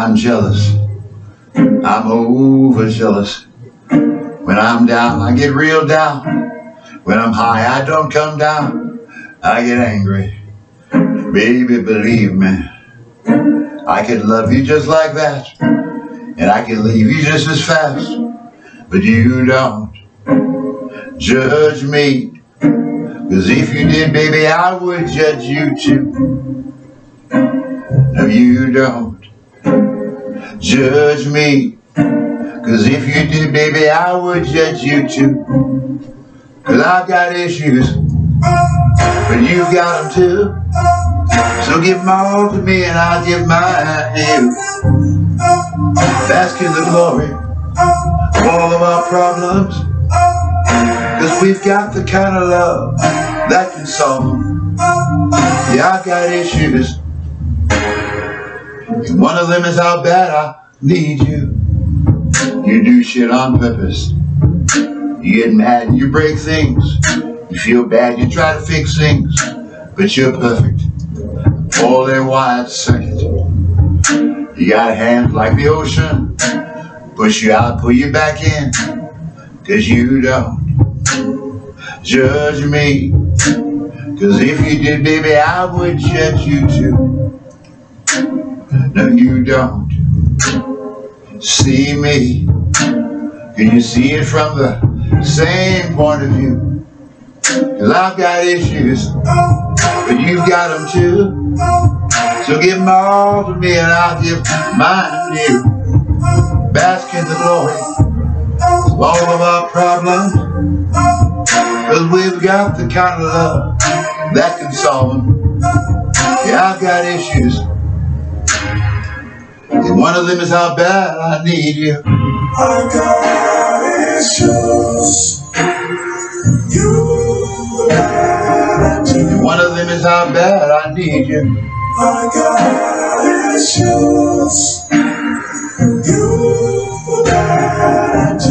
I'm jealous. I'm overzealous. When I'm down, I get real down. When I'm high, I don't come down. I get angry. Baby, believe me. I can love you just like that. And I can leave you just as fast. But you don't judge me. Cause if you did, baby, I would judge you too. No, you don't judge me. Cause if you did, baby, I would judge you too. Cause I've got issues, but you've got them too. So give all to me and I'll give mine to you. Bask in the glory of all of our problems. Cause we've got the kind of love that can solve them. Yeah, I've got issues. One of them is how bad I need you. You do shit on purpose. You get mad and you break things. You feel bad, you try to fix things. But you're perfect. All that wide circuit. You got hands like the ocean. Push you out, pull you back in. Cause you don't judge me. Cause if you did, baby, I would judge you too. You don't see me. Can you see it from the same point of view? Cause I've got issues, but you've got them too. So give them all to me and I'll give mine to you. Bask in the glory of all of our problems. Cause we've got the kind of love that can solve them. Yeah, I've got issues. And one of them is how bad I need you. I got issues. You. And one of them is how bad I need you. I got issues. You it.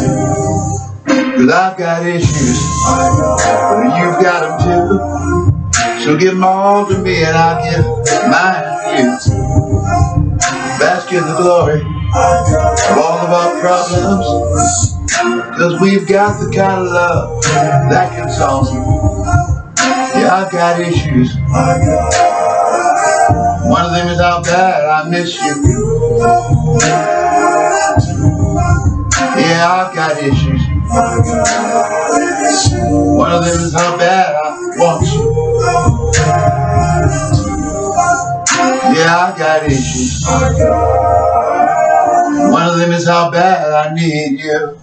Cause I've got issues, but you've got them too. So give them all to me and I'll give mine to you. Bask in the glory of all of our problems. Cause we've got the kind of love that can solve them. Yeah, I've got issues. One of them is how bad I miss you. Yeah, I've got issues. Yeah, I got issues. One of them is how bad I need you.